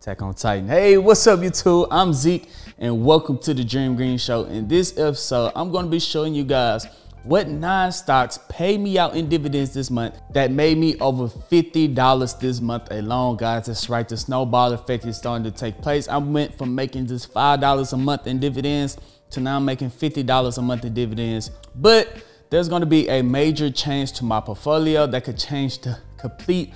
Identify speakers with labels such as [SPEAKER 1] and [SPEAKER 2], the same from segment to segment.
[SPEAKER 1] Attack on Titan. Hey, what's up, YouTube? I'm Zeke, and welcome to the Dream Green Show. In this episode, I'm going to be showing you guys what nine stocks paid me out in dividends this month that made me over $50 this month alone, guys. That's right, the snowball effect is starting to take place. I went from making just $5 a month in dividends to now making $50 a month in dividends. But there's going to be a major change to my portfolio that could change the complete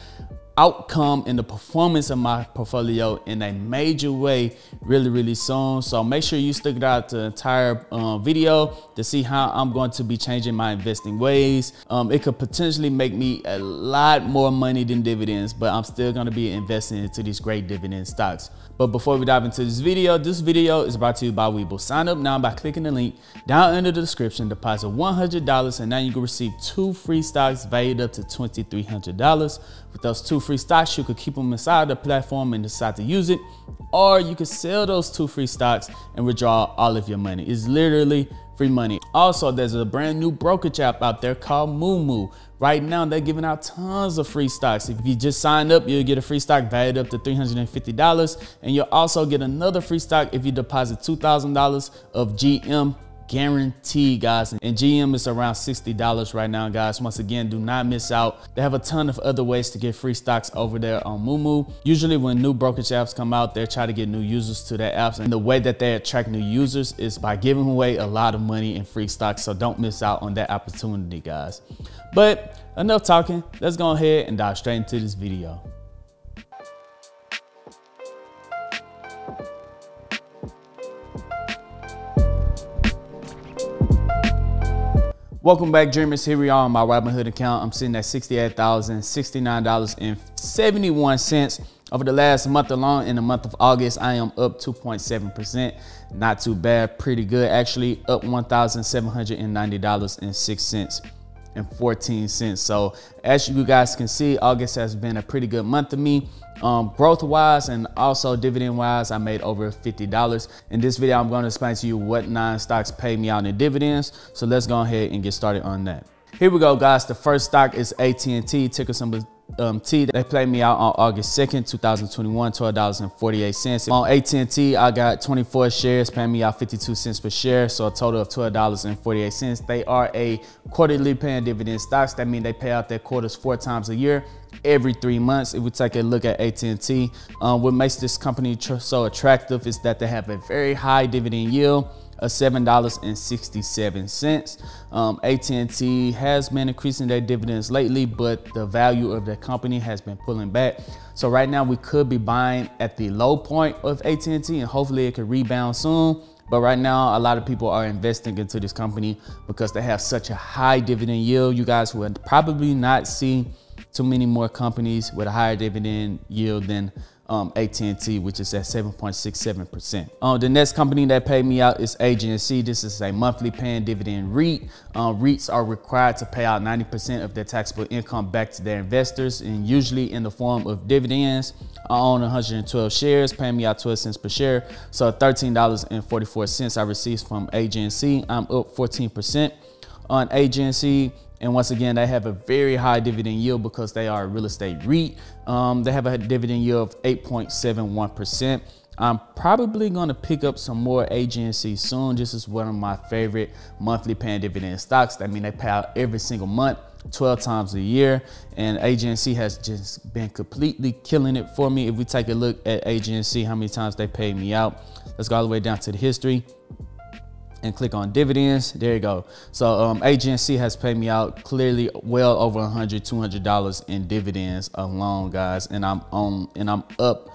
[SPEAKER 1] outcome and the performance of my portfolio in a major way really really soon so make sure you stick it out the entire uh, video to see how i'm going to be changing my investing ways um, it could potentially make me a lot more money than dividends but i'm still going to be investing into these great dividend stocks but before we dive into this video, this video is brought to you by Webull. Sign up now by clicking the link down in the description, deposit $100, and now you can receive two free stocks valued up to $2,300. With those two free stocks, you could keep them inside the platform and decide to use it, or you could sell those two free stocks and withdraw all of your money. It's literally free money. Also, there's a brand new brokerage app out there called Moomoo. Right now, they're giving out tons of free stocks. If you just sign up, you'll get a free stock valued up to $350. And you'll also get another free stock if you deposit $2,000 of GM guaranteed guys. And gm is around 60 dollars right now guys. Once again do not miss out. They have a ton of other ways to get free stocks over there on Moomoo. usually when new brokerage apps come out they try to get new users to their apps. And the way that they attract new users is by giving away a lot of money in free stocks. So don't miss out on that opportunity guys. But enough talking. Let's go ahead and dive straight into this video Welcome back, Dreamers. Here we are on my Robinhood account. I'm sitting at $68,069.71. Over the last month alone, in the month of August, I am up 2.7%. Not too bad, pretty good actually. Up $1,790.06 and 14 cents. So as you guys can see, August has been a pretty good month to me. Um, growth wise and also dividend wise, I made over $50. In this video, I'm going to explain to you what nine stocks pay me out in dividends. So let's go ahead and get started on that. Here we go, guys. The first stock is AT&T, ticker symbol um, T. They played me out on August 2nd, 2021, $12.48. On AT&T, I got 24 shares, paying me out 52 cents per share, so a total of $12.48. They are a quarterly paying dividend stocks. That means they pay out their quarters four times a year, every three months. If we take a look at AT&T, um, what makes this company so attractive is that they have a very high dividend yield of $7.67. Um, AT&T has been increasing their dividends lately, but the value of the company has been pulling back. So right now we could be buying at the low point of AT&T and hopefully it could rebound soon. But right now, a lot of people are investing into this company because they have such a high dividend yield. You guys will probably not see too many more companies with a higher dividend yield than um, AT&T, which is at 7.67%. Um, the next company that paid me out is AGNC. This is a monthly paying dividend REIT. Um, REITs are required to pay out 90% of their taxable income back to their investors and usually in the form of dividends. I own 112 shares, paying me out 12 cents per share. So $13.44 I received from AGNC. I'm up 14% on AGNC. And once again, they have a very high dividend yield because they are a real estate REIT. Um, they have a dividend yield of 8.71%. I'm probably going to pick up some more AGNC soon. This is one of my favorite monthly paying dividend stocks. I mean, they pay out every single month, 12 times a year. And AGNC has just been completely killing it for me. If we take a look at AGNC, how many times they paid me out, let's go all the way down to the history and click on dividends. There you go. So um, AGNC has paid me out clearly well over 100 $200 in dividends alone, guys. And I'm on and I'm up.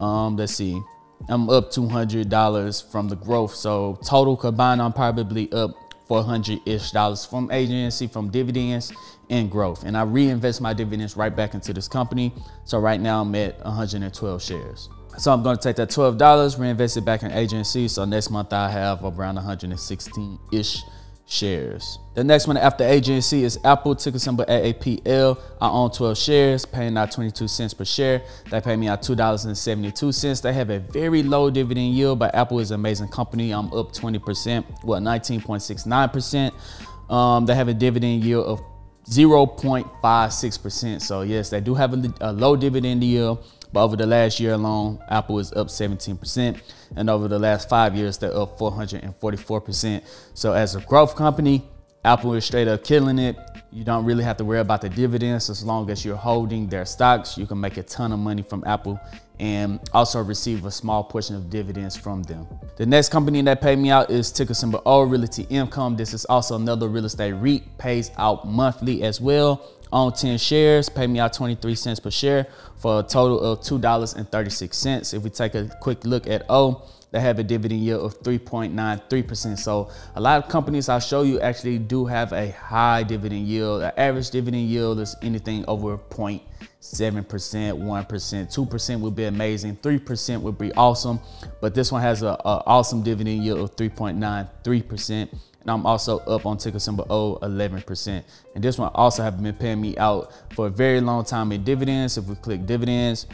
[SPEAKER 1] Um, let's see. I'm up $200 from the growth. So total combined, I'm probably up 400-ish dollars from AGNC, from dividends and growth. And I reinvest my dividends right back into this company. So right now I'm at 112 shares. So I'm going to take that $12, reinvest it back in AGNC. So next month I have around 116-ish shares. The next one after AGNC is Apple, ticker symbol AAPL. I own 12 shares, paying out 22 cents per share. They pay me out $2.72. They have a very low dividend yield, but Apple is an amazing company. I'm up 20%, well, 19.69%. Um, they have a dividend yield of 0.56%. So yes, they do have a, a low dividend yield, but over the last year alone, Apple is up 17%. And over the last five years, they're up 444%. So as a growth company, Apple is straight up killing it. You don't really have to worry about the dividends as long as you're holding their stocks. You can make a ton of money from Apple and also receive a small portion of dividends from them. The next company that paid me out is ticker symbol O Realty Income. This is also another real estate REIT, pays out monthly as well. On 10 shares, pay me out 23 cents per share for a total of $2.36. If we take a quick look at O, they have a dividend yield of 3.93%. So a lot of companies I'll show you actually do have a high dividend yield. The average dividend yield is anything over 0.7%, 1%, 2% would be amazing, 3% would be awesome. But this one has an awesome dividend yield of 3.93%. And I'm also up on ticker symbol O 11%. And this one also have been paying me out for a very long time in dividends. If we click dividends,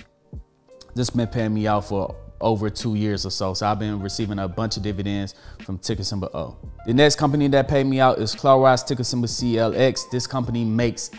[SPEAKER 1] this has been paying me out for over two years or so. So I've been receiving a bunch of dividends from ticker symbol O. The next company that paid me out is Clorox, ticker symbol CLX. This company makes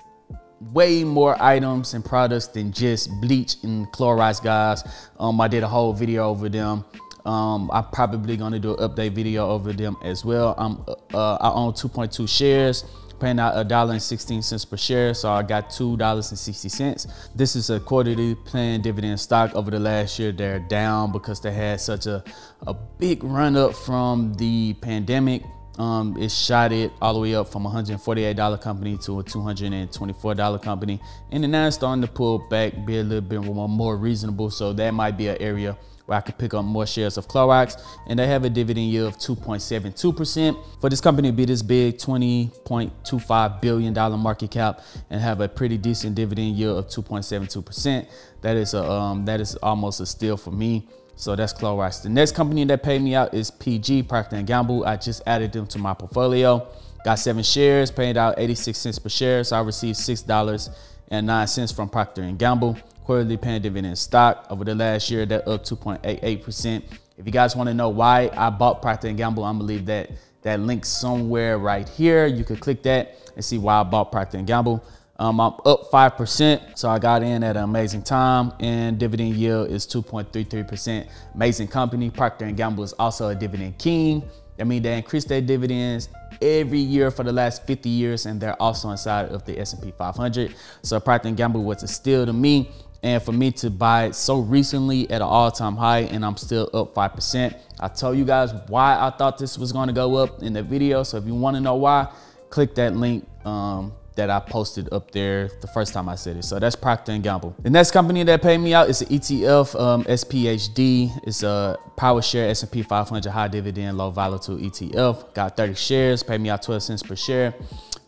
[SPEAKER 1] way more items and products than just bleach and Clorox guys. Um, I did a whole video over them. Um, I'm probably gonna do an update video over them as well. I'm, uh, I own 2.2 shares paying out a dollar and 16 cents per share. So I got $2.60. This is a quarterly planned dividend stock over the last year. They're down because they had such a, a big run up from the pandemic. Um, it shot it all the way up from a $148 company to a $224 company. And then now it's starting to pull back, be a little bit more reasonable. So that might be an area where I could pick up more shares of Clorox. And they have a dividend yield of 2.72%. For this company to be this big, $20.25 billion market cap, and have a pretty decent dividend yield of 2.72%, that is a um, that is almost a steal for me. So that's Clorox. The next company that paid me out is PG, Procter & Gamble. I just added them to my portfolio. Got seven shares, paid out 86 cents per share. So I received $6.09 from Procter & Gamble quarterly paying dividend stock over the last year. That up 2.88%. If you guys want to know why I bought Procter & Gamble, I'm leave that that link somewhere right here. You could click that and see why I bought Procter & Gamble. Um, I'm up 5%, so I got in at an amazing time, and dividend yield is 2.33%. Amazing company. Procter & Gamble is also a dividend king. That means they increase their dividends every year for the last 50 years, and they're also inside of the S&P 500. So Procter & Gamble was a steal to me and for me to buy it so recently at an all-time high and I'm still up 5%. I told you guys why I thought this was gonna go up in the video. So if you wanna know why, click that link um, that I posted up there the first time I said it. So that's Procter & Gamble. The next company that paid me out is an ETF, um, SPHD. It's a PowerShare S&P 500 high dividend, low volatile ETF. Got 30 shares, paid me out 12 cents per share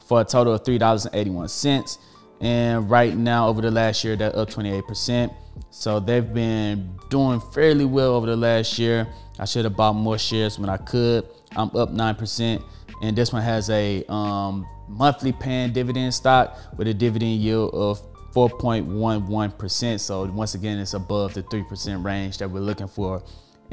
[SPEAKER 1] for a total of $3.81. And right now, over the last year, they're up 28%. So they've been doing fairly well over the last year. I should have bought more shares when I could. I'm up 9%. And this one has a um, monthly paying dividend stock with a dividend yield of 4.11%. So once again, it's above the 3% range that we're looking for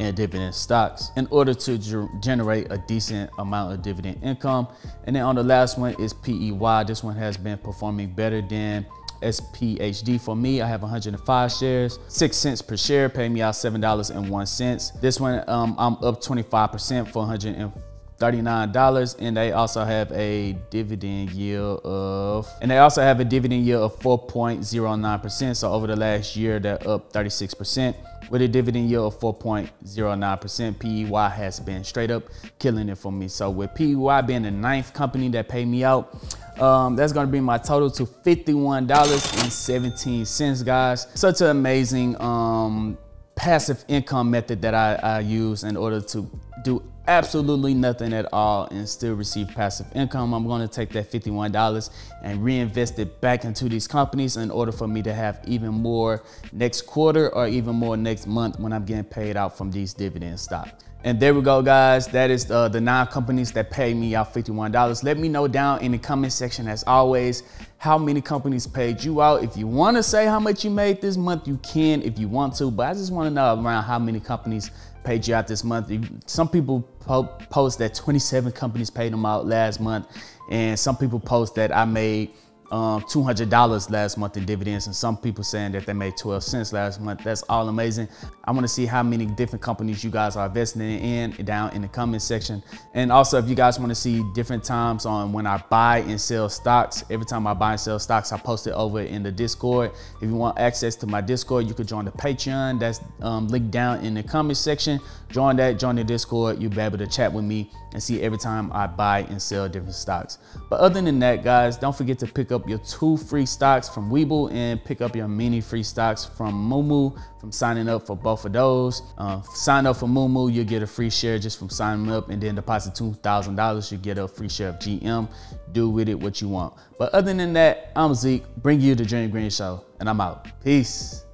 [SPEAKER 1] and dividend stocks in order to generate a decent amount of dividend income. And then on the last one is PEY. This one has been performing better than SPHD for me. I have 105 shares, six cents per share, pay me out $7.01. This one, um, I'm up 25% for 100 $39 and they also have a dividend yield of and they also have a dividend yield of 4.09% so over the last year they're up 36% with a dividend yield of 4.09% PEY has been straight up killing it for me. So with PEY being the ninth company that paid me out um, that's gonna bring my total to $51.17 guys. Such an amazing um, passive income method that I, I use in order to do absolutely nothing at all and still receive passive income. I'm gonna take that $51 and reinvest it back into these companies in order for me to have even more next quarter or even more next month when I'm getting paid out from these dividend stocks. And there we go, guys. That is uh, the nine companies that paid me out $51. Let me know down in the comment section, as always, how many companies paid you out. If you want to say how much you made this month, you can if you want to. But I just want to know around how many companies paid you out this month. Some people po post that 27 companies paid them out last month, and some people post that I made um, $200 last month in dividends and some people saying that they made 12 cents last month. That's all amazing. I wanna see how many different companies you guys are investing in down in the comment section. And also if you guys wanna see different times on when I buy and sell stocks, every time I buy and sell stocks, I post it over in the Discord. If you want access to my Discord, you could join the Patreon. That's um, linked down in the comment section. Join that, join the Discord. You'll be able to chat with me and see every time I buy and sell different stocks. But other than that, guys, don't forget to pick up your two free stocks from Webull and pick up your mini free stocks from Moomoo from signing up for both of those. Uh, sign up for Moomoo, you'll get a free share just from signing up and then deposit $2,000, you get a free share of GM. Do with it what you want. But other than that, I'm Zeke, bring you the Dream Green Show and I'm out. Peace.